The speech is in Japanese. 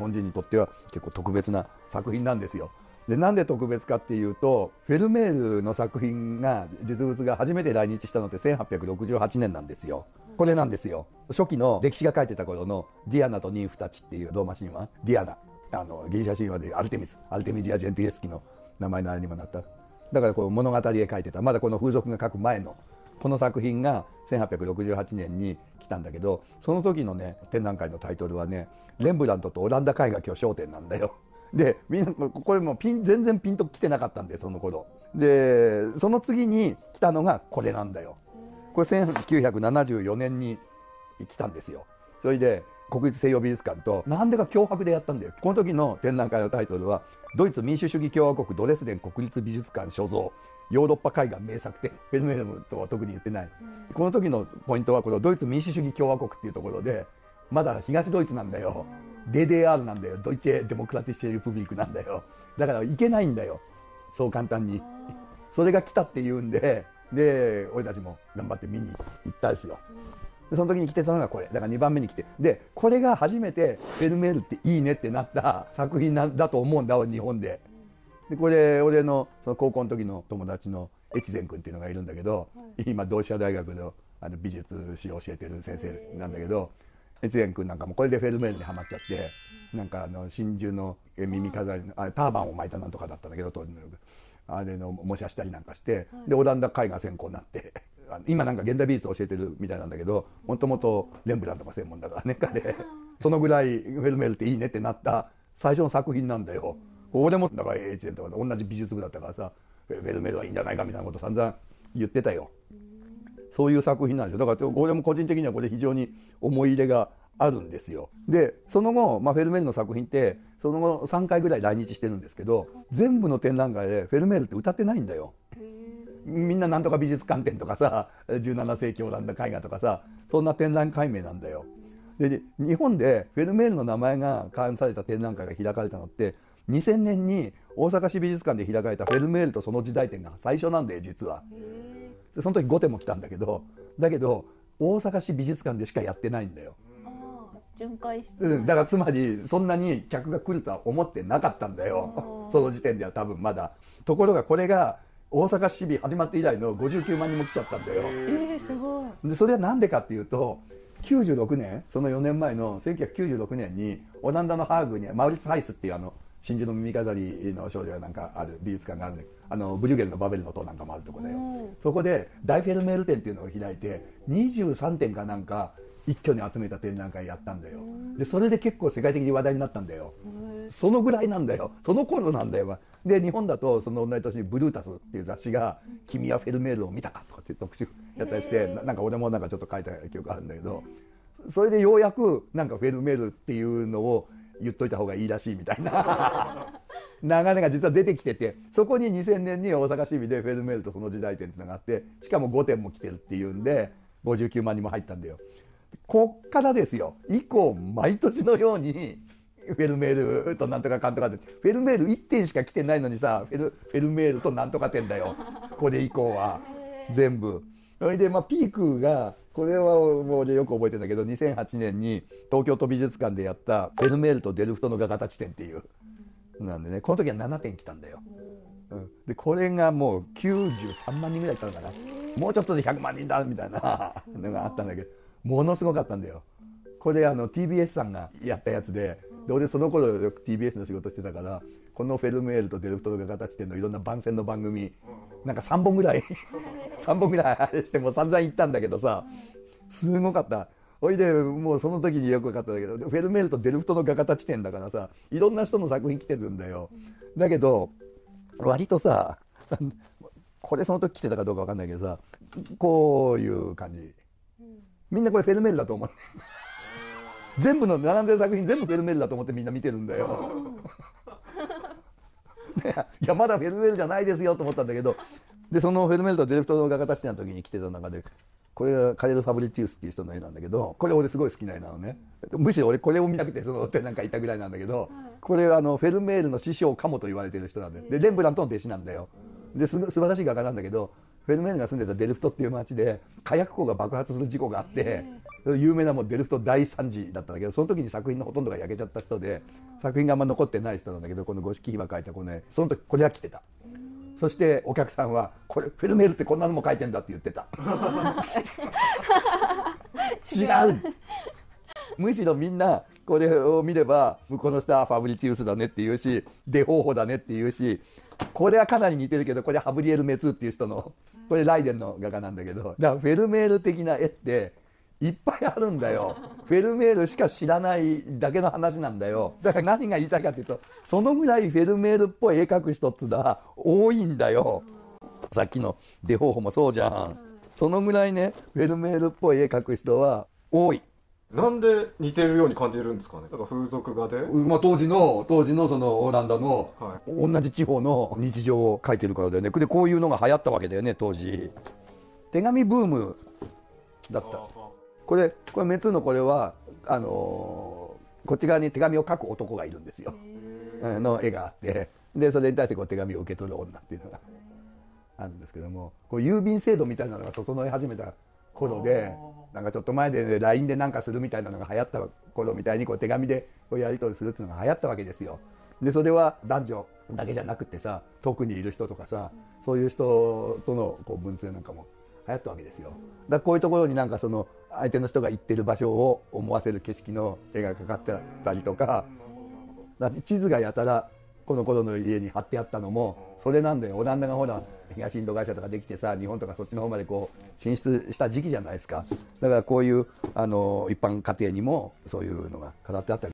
本人にとっては結構特別な作品なんですよ。でなんで特別かっていうとフェルメールの作品が実物が初めて来日したのって1868年なんですよ。これなんですよ初期の歴史画書いてた頃のディアナとニンフたちっていうローマ神話ディアナあのギリシャ神話でアルテミスアルテミジア・ジェンティレスキの名前のあれにもなっただからこう物語で書いてたまだこの風俗画書く前のこの作品が1868年に来たんだけどその時のね展覧会のタイトルはねレンブラントとオランダ絵画今日焦点なんだよ。でみんなこれもピン全然ピンと来てなかったんでその頃。でその次に来たのがこれなんだよ。これ1974年に来たんですよ。それで国立西洋美術館となんでか脅迫でやったんだよ。この時の展覧会のタイトルはドイツ民主主義共和国ドレスデン国立美術館所蔵。ヨーロッパ絵画名作展フェルメールとは特に言ってない、うん、この時のポイントはこのドイツ民主主義共和国っていうところでまだ東ドイツなんだよ、うん、DDR なんだよ。ドイツェ・デモクラティッシュ・リプブリックなんだよ。だから行けないんだよ。そう簡単に。それが来たっていうんでで俺たちも頑張って見に行ったんですよ。でその時に来てたのがこれ。だから2番目に来て。でこれが初めてフェルメールっていいねってなった作品なんだと思うんだ日本ででこれ俺のその高校の時の友達の越前君っていうのがいるんだけど、今同志社大学のあの美術史を教えてる先生なんだけど越前君なんかもこれでフェルメールにはまっちゃってなんかあの真珠の耳飾りのあターバンを巻いたなんとかだったんだけど当時のあれの模写したりなんかして、でオランダ絵画専攻になって今なんか現代美術を教えてるみたいなんだけどもともとレンブラントが専門だからね彼。そのぐらいフェルメールっていいねってなった最初の作品なんだよ。俺もだからエーチェンとか同じ美術部だったからさフェルメールはいいんじゃないかみたいなこと散々言ってたよ。そういう作品なんですよだから俺も個人的にはこれ非常に思い入れがあるんですよ。でその後、まあ、フェルメールの作品ってその後3回ぐらい来日してるんですけど全部の展覧会でフェルメールって歌ってないんだよ。みんななんとか美術館展とかさ17世紀オランダ絵画とかさそんな展覧会名なんだよ。で日本でフェルメールの名前が冠された展覧会が開かれたのって2000年に大阪市美術館で開かれたフェルメールとその時代展が最初なんだよ実は。その時5点も来たんだけどだけど大阪市美術館でしかやってないんだよ。巡回して、うん、だからつまりそんなに客が来るとは思ってなかったんだよ。その時点では多分まだ。ところがこれが大阪市美始まって以来の59万人も来ちゃったんだよ。えー、すごい。でそれは何でかっていうと96年その4年前の1996年にオランダのハーグにマウリッツ・ハイスっていうあの真珠の耳飾りの少女がなんかある美術館があるんであのブリュゲルのバベルの塔なんかもあるとこだよ、そこでダイフェルメール展っていうのを開いて23点かなんか一挙に集めた展覧会やったんだよ。でそれで結構世界的に話題になったんだよ。そのぐらいなんだよ。その頃なんだよ。で日本だとその同じ年に「ブルータス」っていう雑誌が「君はフェルメールを見たか?」とかって特集やったりしてなんか俺もなんかちょっと書いた記憶あるんだけどそれでようやくなんかフェルメールっていうのを言っといた方がいいらしいみたいな 流れが実は出てきててそこに2000年に大阪市美でフェルメールとその時代展っていうのがあってしかも5点も来てるっていうんで59万人も入ったんだよ。こっからですよ以降毎年のようにフェルメールとなんとかかんとかってフェルメール1点しか来てないのにさフェルフェルメールとなんとか点だよこれ以降は全部。それでまあピークがこれはもうよく覚えてんだけど2008年に東京都美術館でやったフェルメールとデルフトの画形展っていうなんでねこの時は7点来たんだよ。うん、でこれがもう93万人ぐらいいたのかなもうちょっとで100万人だみたいなのがあったんだけどものすごかったんだよ。これあの TBS さんがやったやつでで俺その頃よく TBS の仕事してたからこのフェルメールとデルフトの画形展のいろんな番宣の番組。なんか3本ぐらい。3本ぐらいあれしても散々行ったんだけどさすごかった。おいでもうその時によく分かったんだけどフェルメールとデルフトの画形展だからさいろんな人の作品来てるんだよ。だけど割とさ これその時来てたかどうか分かんないけどさこういう感じ。みんなこれフェルメールだと思う全部の並んでる作品全部フェルメールだと思ってみんな見てるんだよ。いやまだフェルメールじゃないですよと思ったんだけど。でそのフェルメールとデルフトの画形展の時に来てた中でこれはカレル・ファブリティウスっていう人の絵なんだけどこれ俺すごい好きな絵なのね。むしろ俺これを見なくてその手なんかいたぐらいなんだけどこれあのフェルメールの師匠かもと言われてる人なんででレンブラントの弟子なんだよ。です素晴らしい画家なんだけどフェルメールが住んでたデルフトっていう町で火薬庫が爆発する事故があって有名なもうデルフト大惨事だったんだけどその時に作品のほとんどが焼けちゃった人で作品があんま残ってない人なんだけどこの五色姫描いた子ねその時これは来てた。そしてお客さんはこれフェルメールってこんなのも書いてんだって言ってた。違うむしろみんなこれを見れば向こうの人はファブリティウスだねって言うしデホーホだねって言うしこれはかなり似てるけどこれハブリエル・メツっていう人のこれライデンの画家なんだけどだからフェルメール的な絵っていっぱいあるんだよ。フェルメールしか知らないだけの話なんだよ。だから何が言いたいかっていうとそのぐらいフェルメールっぽい絵描く人っつうのは多いんだよ。さっきのデホーホもそうじゃん。そのぐらいねフェルメールっぽい絵描く人は多い。なんで似てるように感じるんですかね？だから風俗画で？まあ、当時の当時のそのオランダのは同じ地方の日常を書いてるからだよね。でこういうのが流行ったわけだよね当時。手紙ブームだった。これこれメツのこれはあのーこっち側に手紙を書く男がいるんですよ。うんの絵があって。でそれに対してこう手紙を受け取る女っていうのがあるんですけども。こう郵便制度みたいなのが整い始めた頃でなんかちょっと前で、LINE でなんかするみたいなのが流行った頃みたいにこう手紙でこうやり取りするっていうのが流行ったわけですよ。でそれは男女だけじゃなくてさ遠くにいる人とかさそういう人とのこう文通なんかも流行ったわけですよ。だからこういうところになんかその相手の人が行ってる場所を思わせる景色の絵がかかってたりとかだって地図がやたらこの頃の家に貼ってあったのもそれなんだよ。オランダがほら東インド会社とかできてさ日本とかそっちの方までこう進出した時期じゃないですか。だからこういうあの一般家庭にもそういうのが飾ってあったり